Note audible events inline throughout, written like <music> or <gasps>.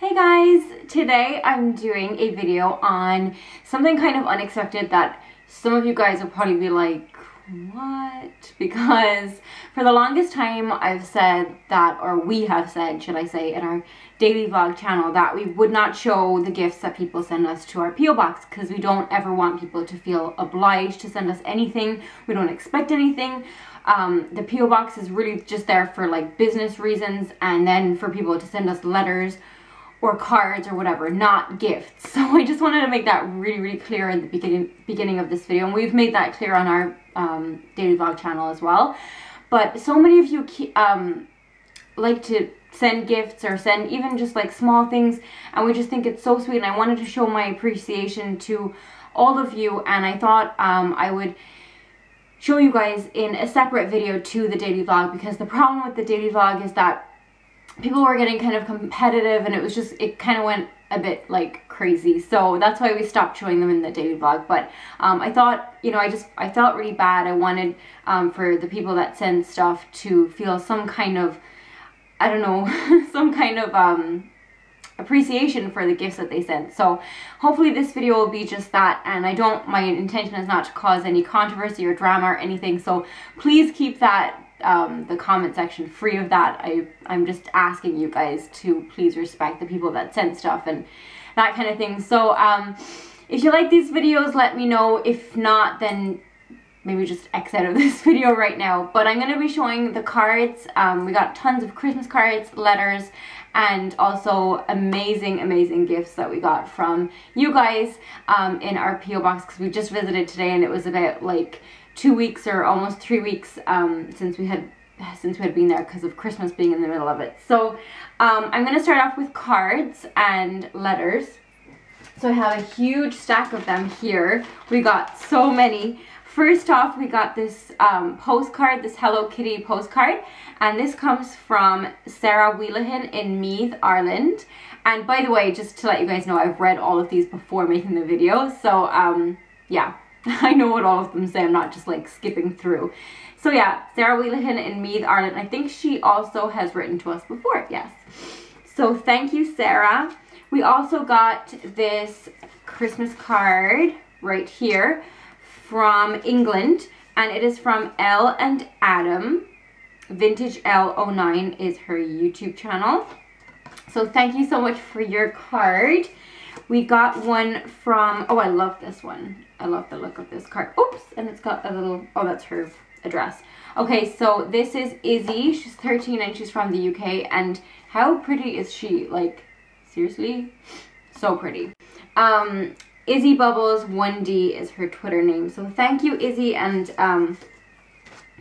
Hey guys, today I'm doing a video on something kind of unexpected that some of you guys will probably be like, what? <laughs> Because for the longest time I've said that, or we have said, should I say, in our daily vlog channel that we would not show the gifts that people send us to our P.O. box because we don't ever want people to feel obliged to send us anything. We don't expect anything. Um, the P.O. box is really just there for like business reasons and then for people to send us letters or cards or whatever, not gifts. <laughs> So I just wanted to make that really, really clear in the beginning beginning of this video. And we've made that clear on our um, daily vlog channel as well. But so many of you um, like to send gifts or send even just like small things and we just think it's so sweet and I wanted to show my appreciation to all of you and I thought um, I would show you guys in a separate video to the daily vlog because the problem with the daily vlog is that people were getting kind of competitive and it was just, it kind of went a bit like crazy. So that's why we stopped showing them in the daily vlog. But um, I thought, you know, I just, I felt really bad. I wanted um, for the people that send stuff to feel some kind of, I don't know, <laughs> some kind of um, appreciation for the gifts that they sent. So hopefully this video will be just that and I don't, my intention is not to cause any controversy or drama or anything. So please keep that um, the comment section free of that. I, I'm just asking you guys to please respect the people that sent stuff and that kind of thing. So um, if you like these videos, let me know. If not, then maybe just X out of <laughs> this video right now. But I'm going to be showing the cards. Um, we got tons of Christmas cards, letters, and also amazing, amazing gifts that we got from you guys um, in our P.O. box because we just visited today and it was about like two weeks or almost three weeks um, since we had since we had been there because of Christmas being in the middle of it. So um, I'm going to start off with cards and letters. So I have a huge stack of them here. We got so many. First off, we got this um, postcard, this Hello Kitty postcard, and this comes from Sarah Wheelahan in Meath, Ireland. And by the way, just to let you guys know, I've read all of these before making the video, so um, yeah, <laughs> I know what all of them say. I'm not just like skipping through. So yeah, Sarah Wheelahan in Meath, Ireland. I think she also has written to us before, yes. So thank you, Sarah. We also got this Christmas card right here from England. And it is from Elle and Adam. Vintage L09 is her YouTube channel. So thank you so much for your card. We got one from, oh, I love this one. I love the look of this card. Oops, and it's got a little, oh, that's her address. Okay, so this is Izzy. She's 13 and she's from the UK. And how pretty is she? Like, seriously? So pretty. Um, Izzy Bubbles 1D is her Twitter name. So thank you, Izzy, and um,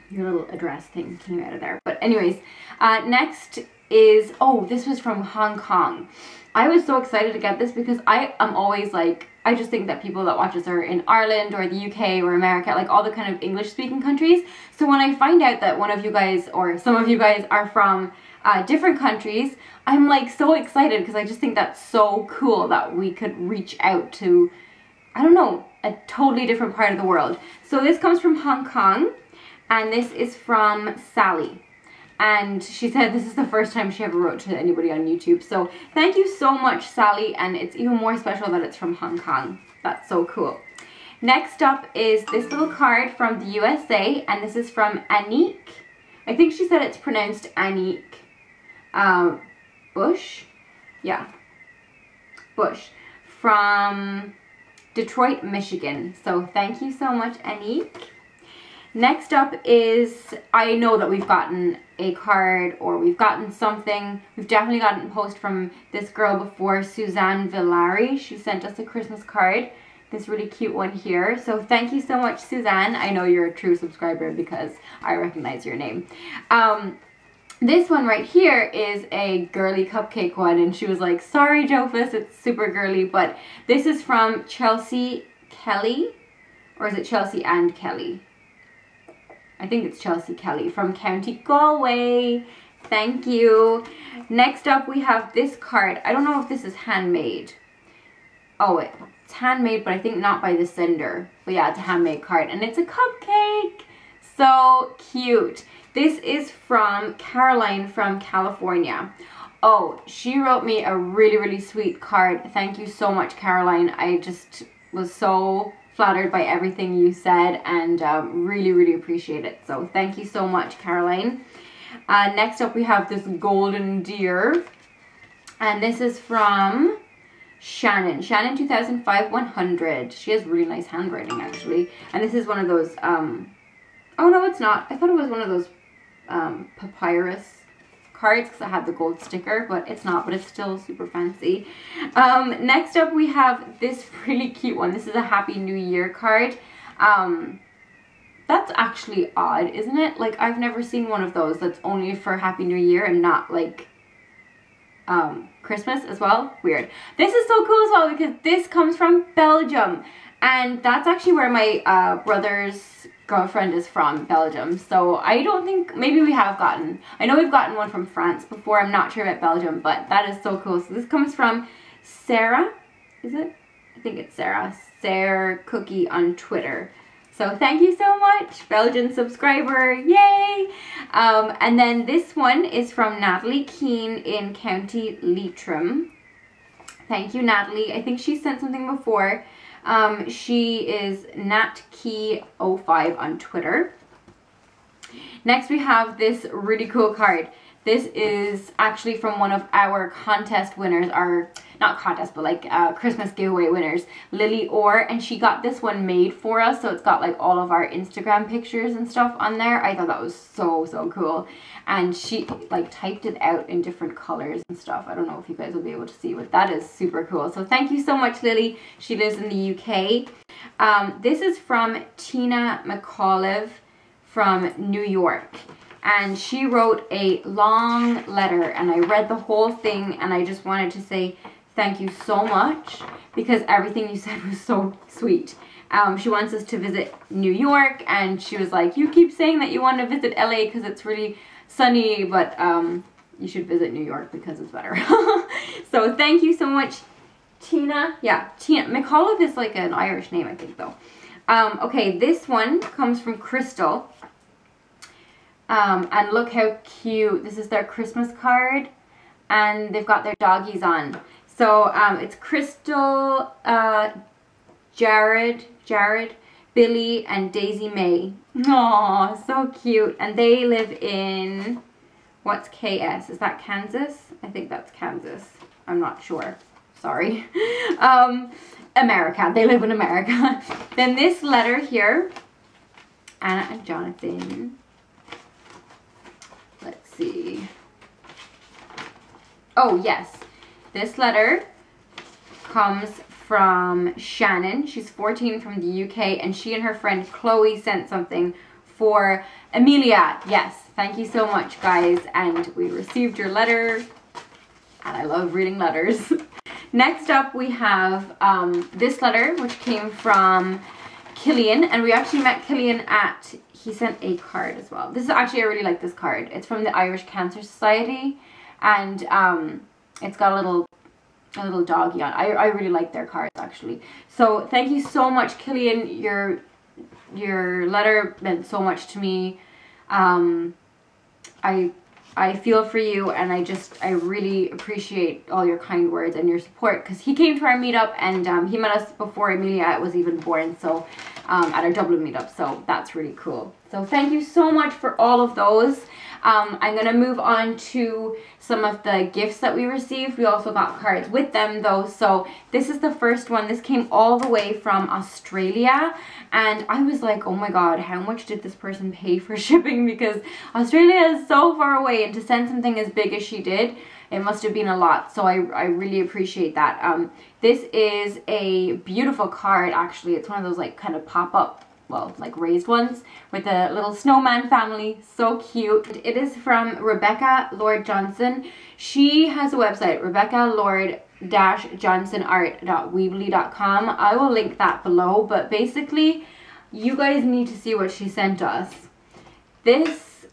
your little address thing came out of there. But anyways, uh, next is, oh, this was from Hong Kong. I was so excited to get this because I am always like, I just think that people that watch us are in Ireland or the UK or America, like all the kind of English speaking countries. So when I find out that one of you guys or some of you guys are from uh, different countries, I'm like so excited because I just think that's so cool that we could reach out to, I don't know, a totally different part of the world. So this comes from Hong Kong and this is from Sally and she said this is the first time she ever wrote to anybody on YouTube. So thank you so much, Sally, and it's even more special that it's from Hong Kong. That's so cool. Next up is this little card from the USA, and this is from Anique. I think she said it's pronounced Anique. Um, Bush? Yeah. Bush. From Detroit, Michigan. So thank you so much, Anique. Next up is, I know that we've gotten a card or we've gotten something. We've definitely gotten a post from this girl before, Suzanne Villari. She sent us a Christmas card, this really cute one here. So thank you so much, Suzanne. I know you're a true subscriber because I recognize your name. Um, this one right here is a girly cupcake one and she was like, sorry Jofus, it's super girly, but this is from Chelsea Kelly, or is it Chelsea and Kelly? I think it's Chelsea Kelly from County Galway. Thank you. Next up we have this card. I don't know if this is handmade. Oh, it's handmade, but I think not by the sender. But yeah, it's a handmade card. And it's a cupcake. So cute. This is from Caroline from California. Oh, she wrote me a really, really sweet card. Thank you so much, Caroline. I just was so flattered by everything you said and um, really, really appreciate it. So thank you so much, Caroline. Uh, next up, we have this golden deer. And this is from Shannon. Shannon 2005 100. She has really nice handwriting, actually. And this is one of those, um, oh no, it's not. I thought it was one of those um, papyrus cards because I have the gold sticker, but it's not, but it's still super fancy. Um, next up, we have this <laughs> really cute one. This is a Happy New Year card. Um, that's actually odd, isn't it? Like, I've never seen one of those that's only for Happy New Year and not, like, um, Christmas as well. Weird. This is so cool as well because this comes from Belgium. And that's actually where my uh, brother's girlfriend is from, Belgium. So I don't think, maybe we have gotten, I know we've gotten one from France before. I'm not sure about Belgium, but that is so cool. So this comes from Sarah, is it? I think it's Sarah. Sarah Cookie on Twitter. So thank you so much, Belgian subscriber, yay! Um, and then this one is from Natalie Keane in County Leitrim. Thank you, Natalie. I think she sent something before. Um, she is natkey05 on Twitter. Next we have this really cool card. This is actually from one of our contest winners, our, not contest, but like uh, Christmas giveaway winners, Lily Orr, and she got this one made for us, so it's got like all of our Instagram pictures and stuff on there. I thought that was so, so cool. And she like typed it out in different colors and stuff. I don't know if you guys will be able to see, but that is super cool. So thank you so much, Lily. She lives in the UK. Um, this is from Tina McAuliffe from New York and she wrote a long letter and I read the whole thing and I just wanted to say thank you so much because everything you said <laughs> was so sweet. Um, she wants us to visit New York and she was like, you keep saying that you want to visit LA because it's really sunny, but um, you should visit New York because it's better. <laughs> so thank you so much, Tina. Yeah, Tina. McAuliffe is like an Irish name, I think, though. Um, okay, this one comes from Crystal. Um, and look how cute. This is their Christmas card. And they've got their doggies on. So um, it's Crystal, uh, Jared, Jared, Billy, and Daisy May. Oh, so cute. And they live in, what's KS? Is that Kansas? I think that's Kansas. I'm not sure. Sorry. <laughs> um, America. They live in America. <laughs> then this letter here, Anna and Jonathan Let's see. Oh, yes. This letter comes from Shannon. She's 14 from the UK and she and her friend Chloe sent something for Amelia. Yes, thank you so much guys and we received your letter and I love reading letters. <laughs> Next up we have um, this letter which came from Killian and we actually met Killian at he sent a card as well. This is actually, I really like this card. It's from the Irish Cancer Society and um, it's got a little a little doggy on. I, I really like their cards actually. So thank you so much Killian. Your your letter meant so much to me. Um, I I feel for you and I just, I really appreciate all your kind words and your support because he came to our meetup and um, he met us before Amelia was even born. So um, at our Dublin meetup. So that's really cool. So thank you so much for all of those. Um, I'm going to move on to some of the gifts that we received. We also got cards with them though. So this is the first one. This came all the way from Australia. And I was like, oh my god, how much did this person pay for <laughs> shipping? Because Australia is so far away and to send something as big as she did, it must have been a lot. So I, I really appreciate that. Um, this is a beautiful card actually. It's one of those like kind of pop-up well, like raised ones with a little snowman family. So cute. It is from Rebecca Lord Johnson. She has a website, Rebecca Lord johnsonart.weebly.com. I will link that below, but basically, you guys need to see what she sent us. This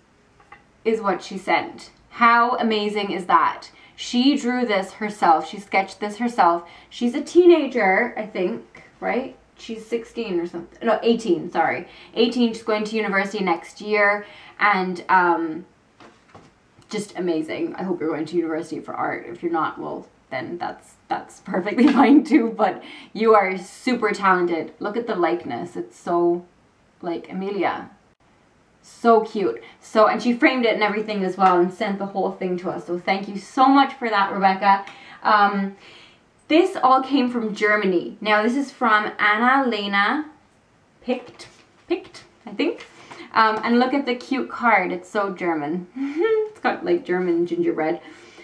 is what she sent. How amazing is that? She drew this herself. She sketched this herself. She's a teenager, I think, right? She's 16 or something no 18 sorry 18 she's going to university next year and um just amazing. I hope you're going to university for art. If you're not, well, then that's that's perfectly <laughs> fine too. But you are super talented. Look at the likeness. It's so like Amelia. So cute. So, and she framed it and everything as well and sent the whole thing to us. So thank you so much for that, Rebecca. Um, this all came from Germany. Now this is from Anna Lena Picked, Picked, I think. Um, and look at the cute card. It's so German. <laughs> it's got like German gingerbread.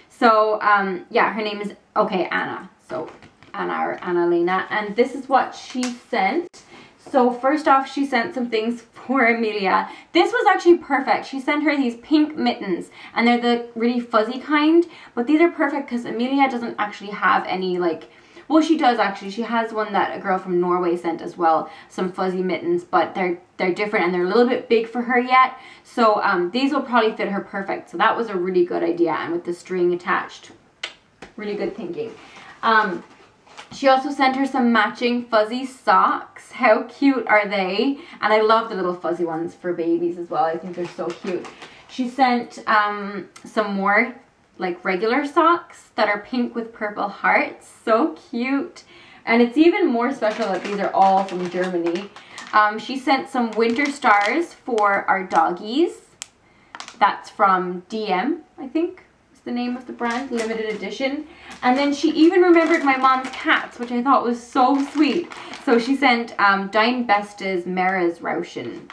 So um, yeah, her name is, okay, Anna. So Anna or Annalena. And this is what she sent. So first off, she sent some things for Amelia. This was actually perfect. She sent her these pink mittens and they're the really fuzzy kind, but these are perfect because Amelia doesn't actually have any like, well she does actually. She has one that a girl from Norway sent as well, some fuzzy mittens, but they're they're different and they're a little bit big for her yet. So um, these will probably fit her perfect. So that was a really good idea and with the string attached, really good thinking. Um, she also sent her some matching fuzzy socks. How cute are they? And I love the little fuzzy ones for babies as well. I think they're so cute. She sent um, some more like regular socks that are pink with purple hearts. So cute. And it's even more special that these are all from Germany. Um, she sent some winter stars for our doggies. That's from DM, I think the name of the brand, limited edition. And then she even remembered my mom's cats, which I thought was so sweet. So she sent um, Dein Bestes Meeresrauschen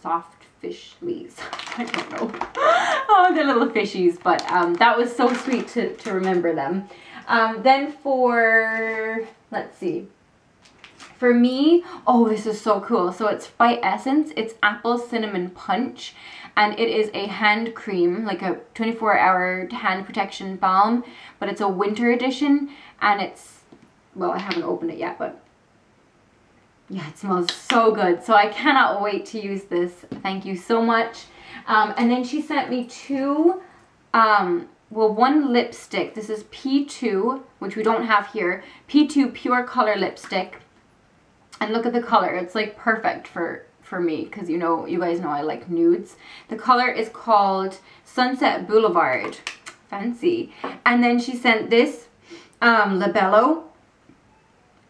soft fish leaves. <laughs> I don't know. <laughs> oh, they're little fishies, but um, that was so sweet to, to remember them. Um, then for, let's see, for me, oh, this is so cool. So it's by Essence. It's Apple Cinnamon Punch and it is a hand cream, like a 24 hour hand protection balm, but it's a winter edition and it's, well, I haven't opened it yet, but yeah, it smells so good. So I cannot wait to use this. Thank you so much. Um, and then she sent me two, um, well, one lipstick. This is P2, which we don't have here. P2 Pure Color Lipstick. And look at the color. It's like perfect for for me because you know you guys know I like nudes. The color is called Sunset Boulevard. Fancy. And then she sent this um, Labello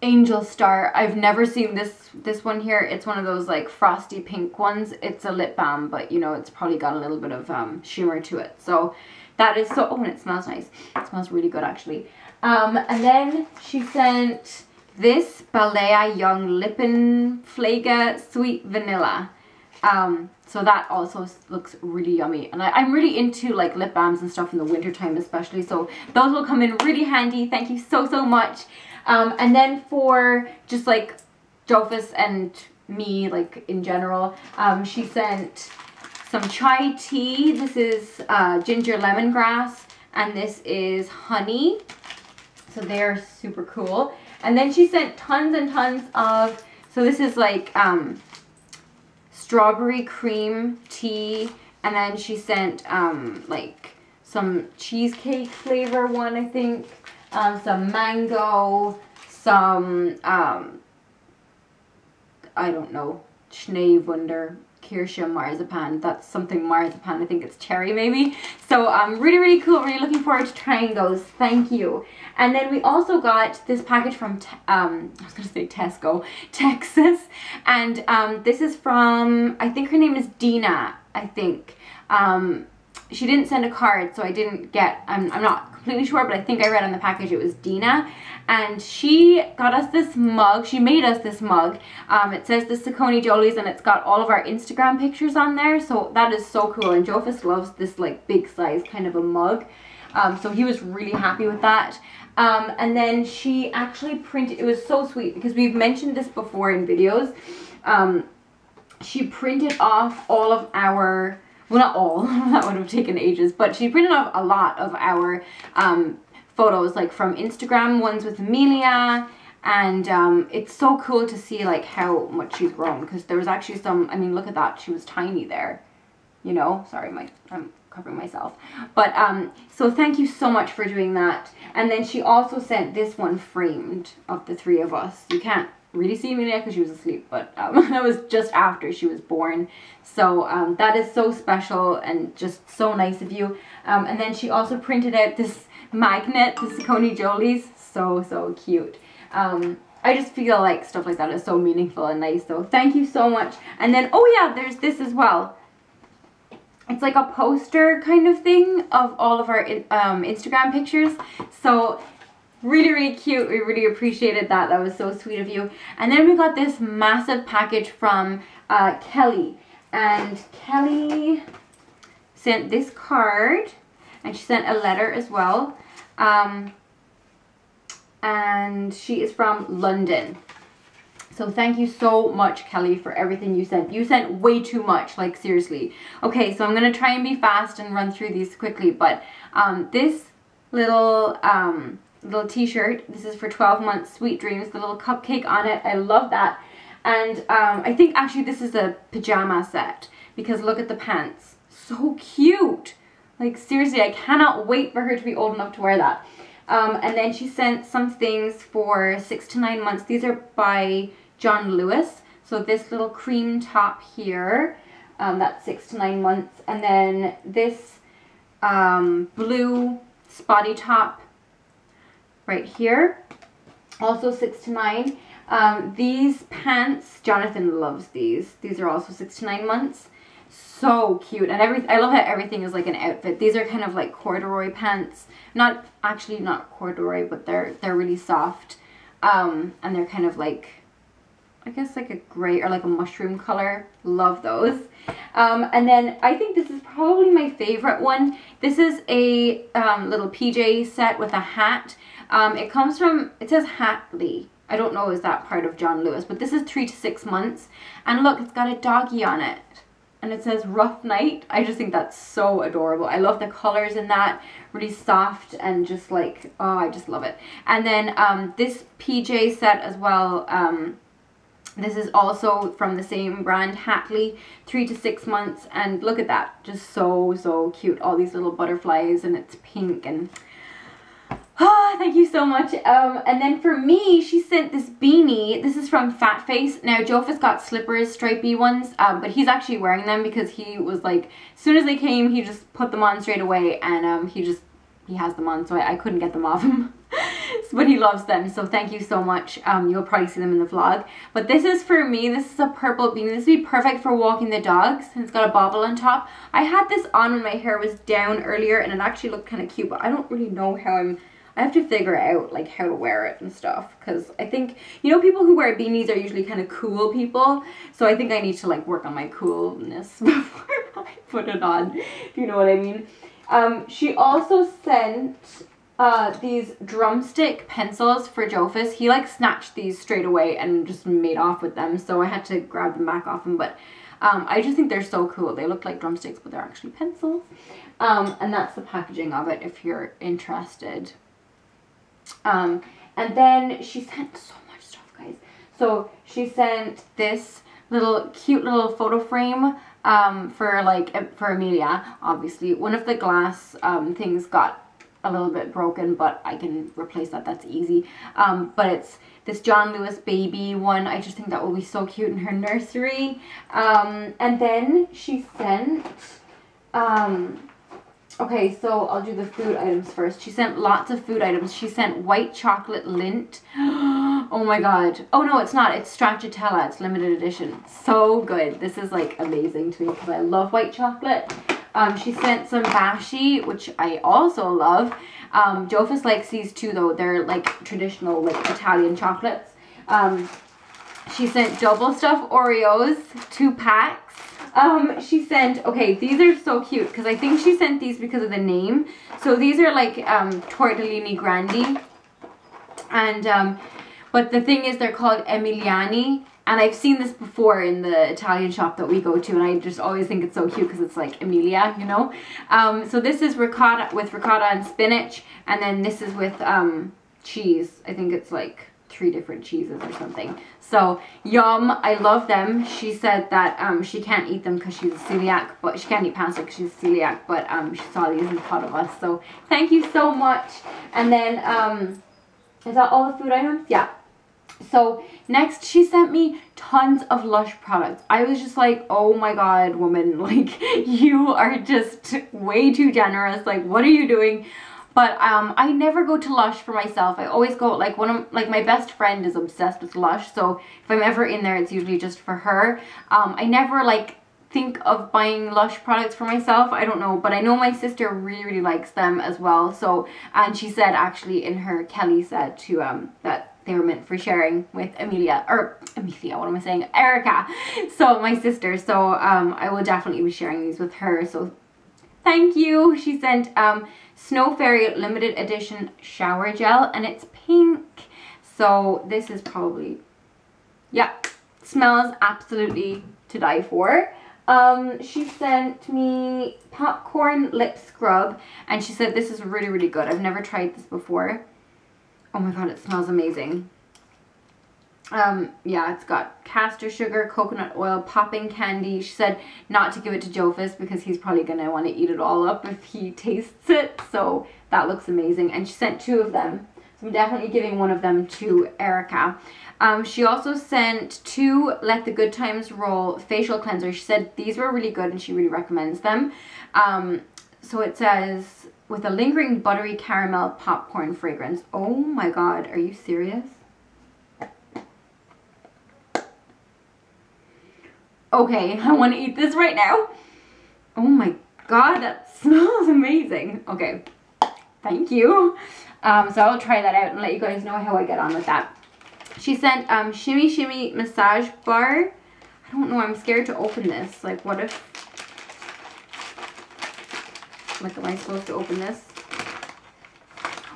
Angel Star. I've never seen this this one here. It's one of those like frosty pink ones. It's a lip balm, but you know, it's probably got a little bit of um, shimmer to it. So that is so, oh, and it smells nice. It smells really good actually. Um, and then she sent this Balea Young Lippenpflege Sweet Vanilla. Um, so that also looks really yummy. And I, am really into like lip balms and stuff in the winter time especially. So those will come in really handy. Thank you so, so much. Um, and then for just like Jofus and me, like in general, um, she sent some chai tea. This is uh, ginger lemongrass and this is honey. So they're super cool. And then she sent tons and tons of, so this is like um, strawberry cream tea. And then she sent um, like some cheesecake flavor one, I think. Um, some mango, some, um, I don't know, Schneewunder Kirsche marzipan. That's something marzipan. I think it's cherry maybe. So um, really, really cool. Really looking forward to trying those. Thank you. And then we also got this package from, um, I was going to say Tesco, <laughs> Texas. And um, this is from, I think her name is Dina, I think. Um, she didn't send a card, so I didn't get, I'm, I'm not completely sure, but I think I read on the package it was Dina. And she got us this mug. She made us this mug. Um, it says the Saccone Jolys and it's got all of our Instagram pictures on there. So that is so cool. And Jofus loves this like big size kind of a mug. Um, so he was really happy with that. Um, and then she actually printed, it was so sweet because we've mentioned this before in videos. Um, she printed off all of our well not all, <laughs> that would have taken ages, but she printed off a lot of our um, photos, like from Instagram, ones with Amelia, and um, it's so cool to see like how much she's grown, because there was actually some, I mean look at that, she was tiny there, you know, sorry, my, I'm covering myself, but um, so thank you so much for doing that, and then she also sent this one framed of the three of us, you can't really see Amelia because she was asleep, but um, <laughs> that was just after she was born. So um, that is so special and just so nice of you. Um, and then she also printed out this magnet, the Saccone Jolys. So, so cute. Um, I just feel like stuff like that is so meaningful and nice. So thank you so much. And then, oh yeah, there's this as well. It's like a poster kind of thing of all of our um, Instagram pictures. So really, really cute. We really appreciated that. That was so sweet of you. And then we got this massive package from uh, Kelly. And Kelly sent this card and she sent a letter as well. Um, and she is from London. So thank you so much, Kelly, for everything you sent. You sent way too much, like seriously. Okay, so I'm going to try and be fast and run through these quickly. But um, this little um, little t-shirt, this is for 12 months, Sweet Dreams, the little cupcake on it. I love that. And um, I think actually this is a pajama set because look at the pants. So cute. Like seriously, I cannot wait for her to be old enough to wear that. Um, and then she sent some things for six to nine months. These are by John Lewis. So this little cream top here, um, that's six to nine months. And then this um, blue spotty top right here, also six to nine. Um, these pants, Jonathan loves these. These are also six to nine months. So cute. And every I love how everything is like an outfit. These are kind of like corduroy pants. Not actually not corduroy but they're they're really soft. Um and they're kind of like I guess like a gray or like a mushroom color. Love those. Um and then I think this is probably my favorite one. This is a um, little PJ set with a hat um it comes from it says Hatley. I don't know is that part of John Lewis but this is three to six months. And look it's got a doggy on it. And it says rough night. I just think that's so adorable. I love the colors in that. Really soft and just like oh i just love it. And then um, this pj set as well um, this is also from the same brand Hatley. Three to six months. And look at that. Just so so cute. All these little butterflies and it's pink and Oh, thank you so much. Um, and then for me, she sent this beanie. This is from Fat Face. Now, Jofus got slippers, stripy ones, um, but he's actually wearing them because he was like, as soon as they came, he just put them on straight away, and um, he just, he has them on, so I, I couldn't get them off him. <laughs> but he loves them, so thank you so much. Um, you'll probably see them in the vlog. But this is for me. This is a purple beanie. This would be perfect for walking the dogs, and it's got a bobble on top. I had this on when my hair was down earlier, and it actually looked kind of cute, but I don't really know how I'm I have to figure out like how to wear it and stuff because I think you know people who wear beanies are usually kind of cool people so I think I need to like work on my coolness <laughs> before I put it on if you know what I mean. Um, she also sent uh, these drumstick pencils for Jofus he like snatched these straight away and just made off with them so I had to grab them back off him but um, I just think they're so cool. They look like drumsticks but they're actually pencils. Um, and that's the packaging of it if you're interested um, and then she sent so much stuff, guys. So she sent this little cute little photo frame um, for like for Amelia. Obviously, one of the glass um, things got a little bit broken, but I can replace that. That's easy. Um, but it's this John Lewis baby one. I just think that will be so cute in her nursery. Um, and then she sent um, Okay, so I'll do the food items first. She sent lots of food items. She sent white chocolate Lindt. <gasps> oh my god. Oh no, it's not. It's stracciatella. It's limited edition. So good. This is like amazing to me because I love white chocolate. Um, she sent some Baci, which I also love. Um, Jofus likes these too though. They're like traditional like Italian chocolates. Um, she sent double stuff Oreos, two packs. Um, she sent, okay, these are so cute because I think she sent these because of the name. So these are like um, tortellini grandi. And, um, but the thing is they're called Emiliani. And I've seen this before in the Italian shop that we go to and I just always think it's so cute because it's like Emilia, you know. Um, so this is ricotta with ricotta and spinach and then this is with um, cheese. I think it's like three different cheeses or something. So yum, I love them. She said that um, she can't eat them because she's a celiac, but she can't eat pasta because she's celiac, but um, she saw these and thought of us. So thank you so much. And then, um, is that all the food items? Yeah. So next she sent me tons of Lush products. I was just like, oh my god, woman, <laughs> like you are just way too generous. Like what are you doing? But um, I never go to Lush for myself. I always go, like one of, like my best friend is obsessed with Lush. So if I'm ever in there, it's usually just for her. Um, I never like think of buying Lush products for myself. I don't know, but I know my sister really, really likes them as well. So, and she said actually in her, Kelly said to, um, that they were meant for sharing with Amelia, or Amelia, what am I saying? Erica. So my sister, so um, I will definitely be sharing these with her. So thank you. She sent um, Snow Fairy limited edition shower gel and it's pink. So this is probably, yeah, smells absolutely to die for. Um, she sent me popcorn lip scrub and she said this is really, really good. I've never tried this before. Oh my god, it smells amazing. Um, yeah, it's got castor sugar, coconut oil, popping candy. She said not to give it to Jofus because he's probably going to want to eat it all up if he tastes it. So that looks amazing. And she sent two of them. So I'm definitely giving one of them to Erica. Um, she also sent two Let the Good Times Roll facial cleansers. She said these were really good and she really recommends them. Um, so it says, with a lingering buttery caramel popcorn fragrance. Oh my god, are you serious? Okay, <laughs> I want to eat this right now. Oh my god, that smells <laughs> amazing. Okay, thank you. Um, so I'll try that out and let you guys know how I get on with that. She sent um, Shimmy Shimmy Massage Bar. I don't know, I'm scared to open this. Like, what if... Like, am I supposed to open this?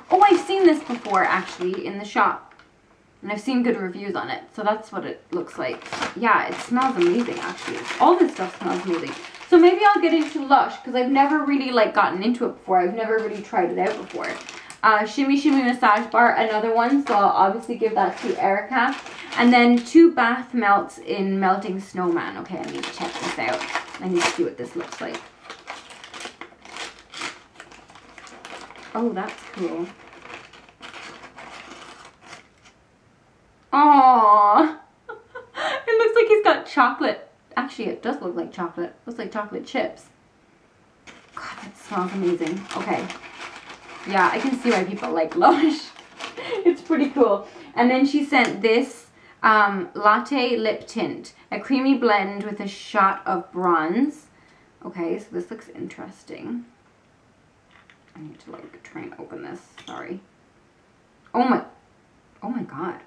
Oh, I've seen this before, actually, in the shop. And I've seen good reviews on it. So that's what it looks like. Yeah, it smells amazing, actually. All this stuff smells amazing. So maybe I'll get into Lush, because I've never really, like, gotten into it before. I've never really tried it out before uh, Shimmy Shimmy Massage Bar, another one, so I'll obviously give that to Erica. And then two bath melts in Melting Snowman. Okay, I need to check this out. I need to see what this looks like. Oh, that's cool. Aww. <laughs> it looks like he's got chocolate. Actually, it does look like chocolate. Looks like chocolate chips. God, that smells amazing. Okay, yeah, I can see why people like Lush. <laughs> it's pretty cool. And then she sent this um, latte lip tint. A creamy blend with a shot of bronze. Okay, so this looks interesting. I need to like try and open this. Sorry. Oh my, oh my god.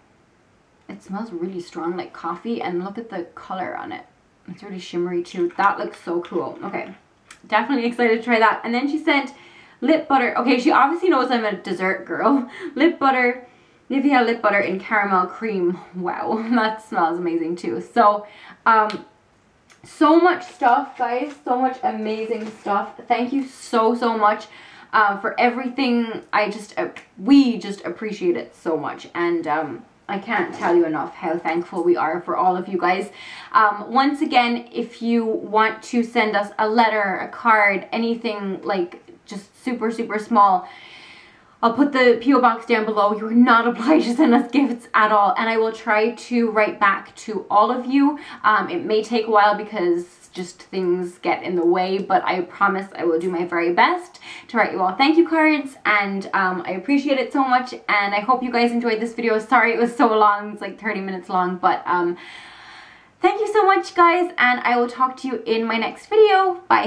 It smells really strong like coffee and look at the color on it. It's really shimmery too. That looks so cool. Okay, definitely excited to try that. And then she sent lip butter. Okay, she obviously knows I'm a dessert girl. <laughs> Lip butter, Nivea lip butter in caramel cream. Wow, <laughs> that smells amazing too. So, um, so much stuff, guys. So much amazing stuff. Thank you so, so much uh, for everything. I just, uh, we just appreciate it so much. And, um, I can't tell you enough how thankful we are for all of you guys. Um, once again, if you want to send us a letter, a card, anything like just super, super small. I'll put the P.O. box down below. You're not <laughs> obliged to send us gifts at all. And I will try to write back to all of you. Um, it may take a while because just things get in the way, but I promise I will do my very best to write you all thank you cards. And um, I appreciate it so much. And I hope you guys enjoyed this video. Sorry it was so long. It's like 30 minutes long, but um, thank you so much guys. And I will talk to you in my next video. Bye.